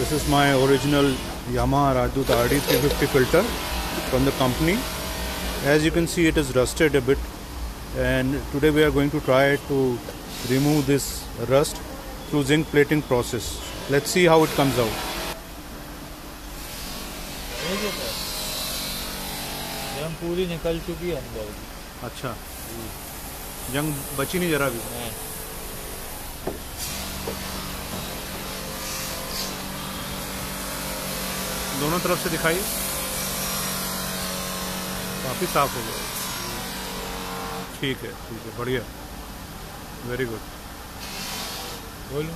This is my original Yamaha Rajdoot RD350 filter from the company. As you can see it is rusted a bit and today we are going to try to remove this rust through zinc plating process. Let's see how it comes out. जंग पूरी निकल चुकी है अंदर अच्छा जंग बची नहीं जरा भी दोनों तरफ़ से दिखाई काफ़ी साफ़ हो गया। ठीक है ठीक है, बढ़िया। वेरी गुड बोलो।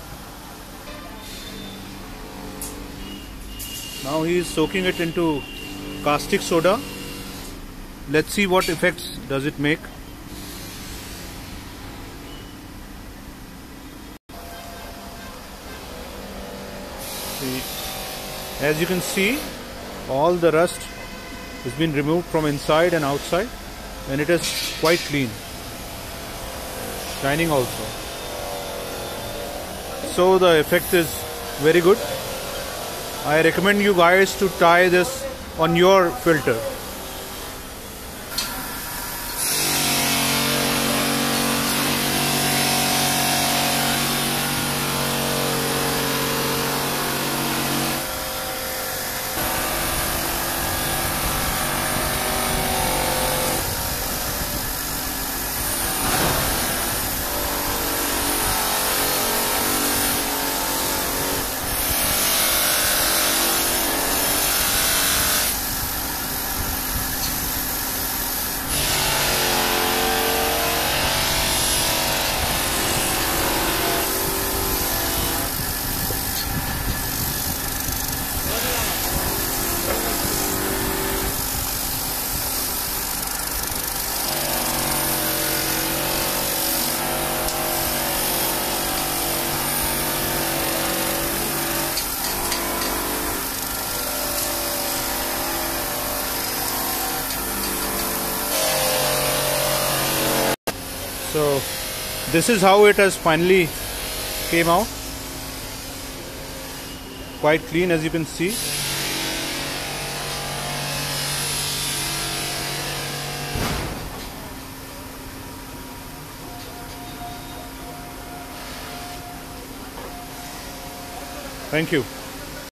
Now he is soaking it into caustic soda let's see what effects does it make ठीक as you can see, all the rust has been removed from inside and outside and it is quite clean. Shining also. So the effect is very good. I recommend you guys to try this on your filter. So this is how it has finally came out. Quite clean as you can see. Thank you.